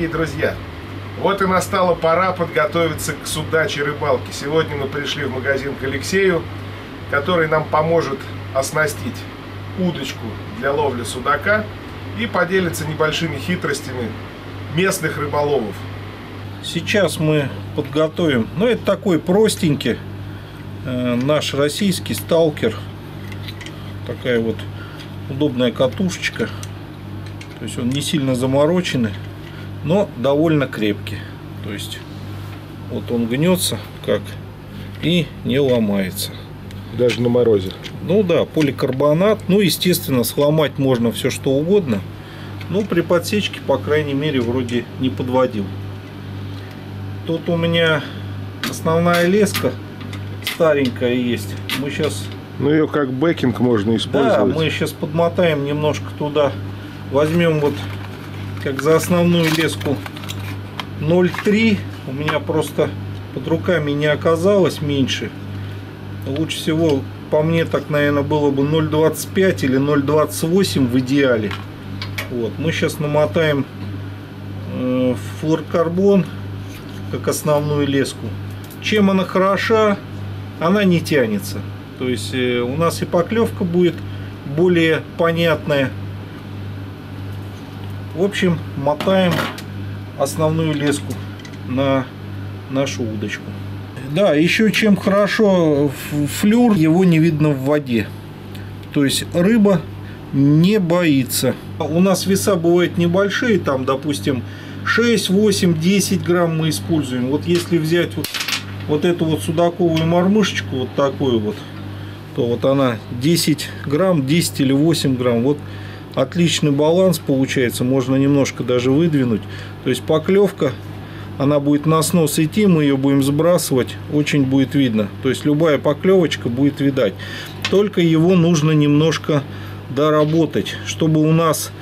дорогие друзья! Вот и настала пора подготовиться к судачей рыбалке. Сегодня мы пришли в магазин к Алексею, который нам поможет оснастить удочку для ловли судака и поделится небольшими хитростями местных рыболовов. Сейчас мы подготовим, ну это такой простенький э, наш российский сталкер. Такая вот удобная катушечка. То есть он не сильно замороченный, но довольно крепкий. То есть вот он гнется как и не ломается. Даже на морозе. Ну да, поликарбонат. Ну, естественно, сломать можно все что угодно. Но при подсечке, по крайней мере, вроде не подводил. Тут у меня основная леска старенькая есть. Мы сейчас... Ну, ее как бэкинг можно использовать. Да, мы сейчас подмотаем немножко туда. Возьмем вот, как за основную леску 0,3. У меня просто под руками не оказалось меньше. Лучше всего, по мне, так, наверное, было бы 0,25 или 0,28 в идеале. Вот. Мы сейчас намотаем э, флоркарбон как основную леску. Чем она хороша? Она не тянется. То есть э, у нас и поклевка будет более понятная. В общем, мотаем основную леску на нашу удочку. Да, еще чем хорошо флюр, его не видно в воде. То есть рыба не боится. У нас веса бывают небольшие, там, допустим, 6, 8, 10 грамм мы используем. Вот если взять вот, вот эту вот судаковую мормышечку, вот такую вот, то вот она 10 грамм, 10 или 8 грамм. Вот отличный баланс получается, можно немножко даже выдвинуть. То есть поклевка, она будет на снос идти, мы ее будем сбрасывать, очень будет видно. То есть любая поклевочка будет видать. Только его нужно немножко доработать, чтобы у нас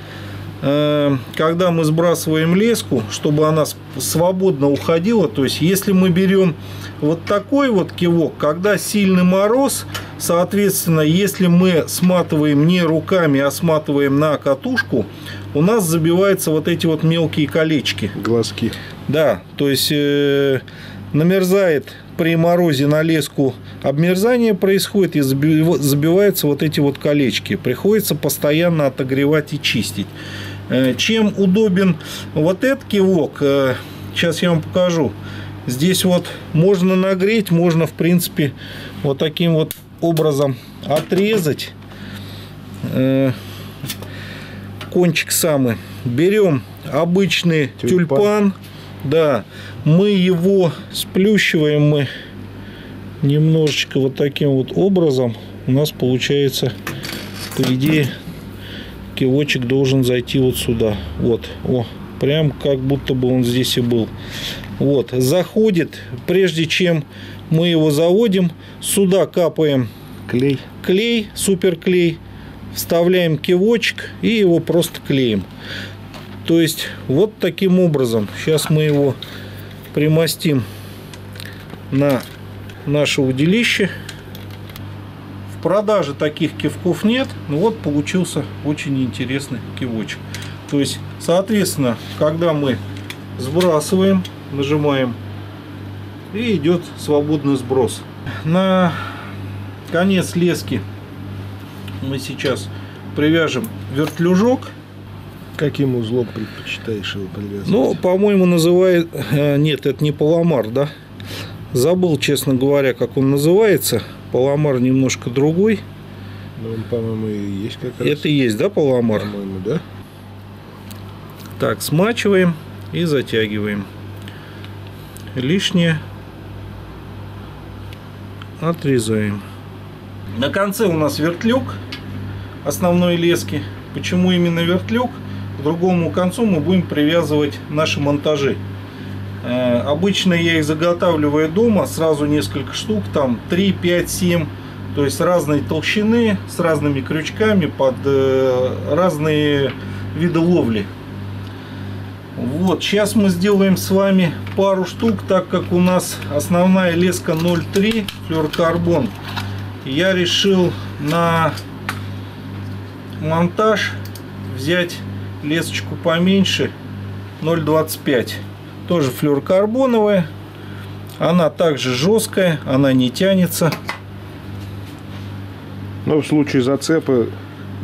когда мы сбрасываем леску, чтобы она свободно уходила, то есть если мы берем вот такой вот кивок, когда сильный мороз, соответственно, если мы сматываем не руками, а сматываем на катушку, у нас забиваются вот эти вот мелкие колечки. Глазки. Да, то есть э, намерзает при морозе на леску обмерзание происходит и забиваются вот эти вот колечки. Приходится постоянно отогревать и чистить. Э, чем удобен вот этот кивок, э, сейчас я вам покажу. Здесь вот можно нагреть, можно в принципе вот таким вот образом отрезать э, кончик самый. Берем обычный тюльпан. тюльпан. Да, мы его сплющиваем мы немножечко вот таким вот образом. У нас получается, по идее, кивочек должен зайти вот сюда. Вот, о, прям как будто бы он здесь и был. Вот, заходит, прежде чем мы его заводим, сюда капаем клей, клей, суперклей, вставляем кивочек и его просто клеим. То есть вот таким образом. Сейчас мы его примостим на наше удилище продаже таких кивков нет. Ну вот получился очень интересный кивочек. То есть, соответственно, когда мы сбрасываем, нажимаем, и идет свободный сброс. На конец лески мы сейчас привяжем вертлюжок. Каким узлом предпочитаешь его привязать? Ну, по-моему, называет... Э, нет, это не паламар, да? Забыл, честно говоря, как он называется. Паламар немножко другой. Ну, он, по-моему, и есть как раз. Это и есть, да, паламар? По-моему, да. Так, смачиваем и затягиваем. Лишнее отрезаем. На конце у нас вертлюг основной лески. Почему именно вертлюг? К другому концу мы будем привязывать наши монтажи. Э, обычно я их заготавливаю дома, сразу несколько штук, там 3, 5, 7, то есть разной толщины, с разными крючками под э, разные виды ловли. Вот, сейчас мы сделаем с вами пару штук, так как у нас основная леска 0,3 флюорокарбон. Я решил на монтаж взять лесочку поменьше 0,25. Тоже флюрокарбоновая. Она также жесткая, она не тянется. Но в случае зацепа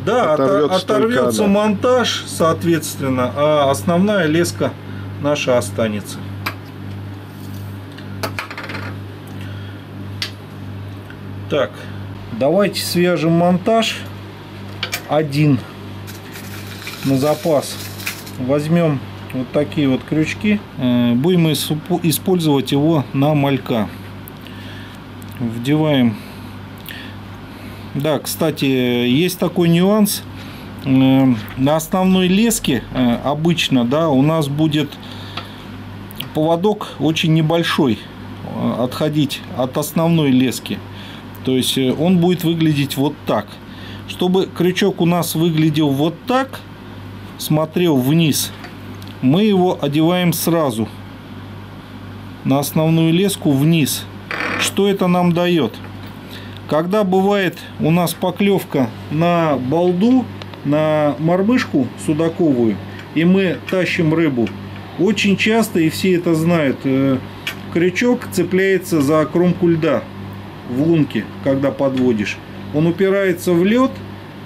Да, Оторвется оторвется, только монтаж, соответственно, а основная леска наша останется. Так, давайте свяжем монтаж один на запас. Возьмем вот такие вот крючки. Э, Будем испо- использовать его на малька. Вдеваем да, кстати, есть такой нюанс. Э, На основной леске э, обычно, да, у нас будет поводок очень небольшой отходить от основной лески. То есть он будет выглядеть вот так. Чтобы крючок у нас выглядел вот так, смотрел вниз, мы его одеваем сразу на основную леску вниз. Что это нам дает? Когда бывает у нас поклевка на балду, на мормышку судаковую, и мы тащим рыбу, очень часто, и все это знают, э, крючок цепляется за кромку льда в лунке, когда подводишь. Он упирается в лед,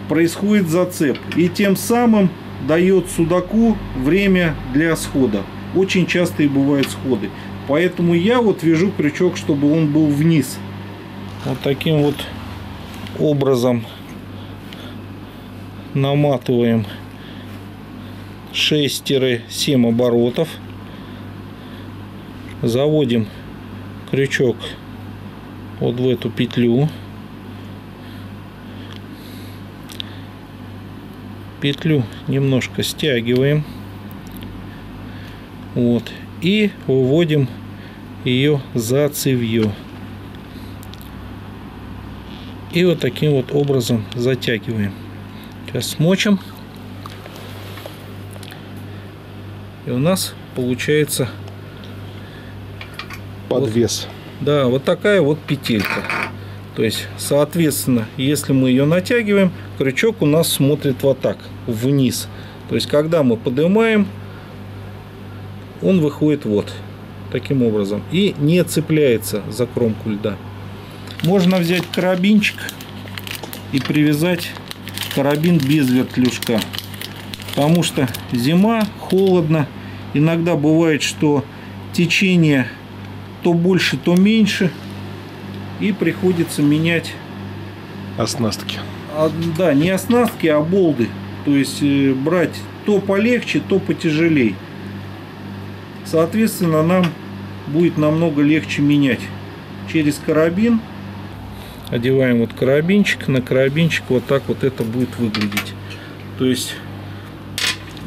происходит зацеп, и тем самым дает судаку время для схода. Очень часто и бывают сходы. Поэтому я вот вяжу крючок, чтобы он был вниз. Вот таким вот образом наматываем 6-7 оборотов. Заводим крючок вот в эту петлю. Петлю немножко стягиваем. Вот. И выводим ее за цевье. И вот таким вот образом затягиваем. Сейчас смочим. И у нас получается, подвес. да, вот такая вот петелька. То есть, соответственно, если мы ее натягиваем, крючок у нас смотрит вот так, вниз. То есть, когда мы поднимаем, он выходит вот таким образом и не цепляется за кромку льда. Можно взять карабинчик и привязать карабин без вертлюжка. Потому что зима, холодно. Иногда бывает, что течение то больше, то меньше. И приходится менять, Оснастки. а, да, не оснастки, а болды. То есть э, брать то полегче, то потяжелей. Соответственно, нам будет намного легче менять через карабин. Одеваем вот карабинчик, на карабинчик вот так вот это будет выглядеть. То есть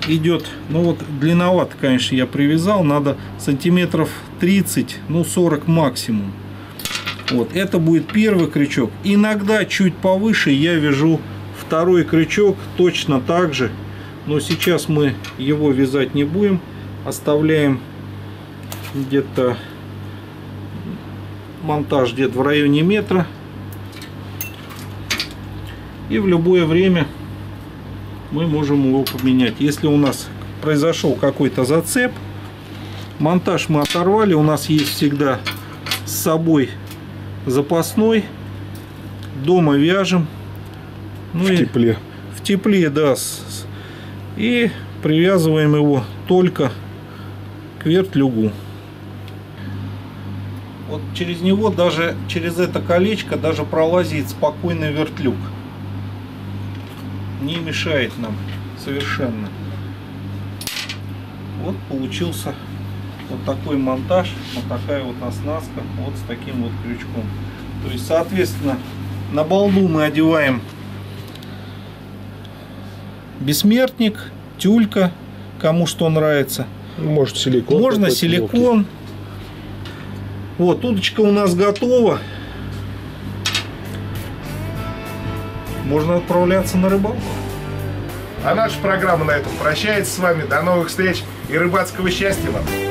идет, ну вот длинновато, конечно, я привязал, надо сантиметров 30, ну 40 максимум. Вот, это будет первый крючок. Иногда чуть повыше я вяжу второй крючок точно так же. Но сейчас мы его вязать не будем. Оставляем где-то монтаж где-то в районе метра. И в любое время мы можем его поменять. Если у нас произошел какой-то зацеп, монтаж мы оторвали, у нас есть всегда с собой запасной. Дома вяжем. Ну В и тепле. в тепле, да. И привязываем его только к вертлюгу. Вот через него даже, через это колечко даже пролазит спокойный вертлюг. Не мешает нам совершенно. Вот получился вот такой монтаж, вот такая вот оснастка, вот с таким вот крючком. То есть, соответственно, на балду мы одеваем бессмертник, тюлька, кому что нравится. Может силикон. Можно силикон. мелкий. Вот, удочка у нас готова. Можно отправляться на рыбалку. А наша программа на этом прощается с вами. До новых встреч и рыбацкого счастья вам!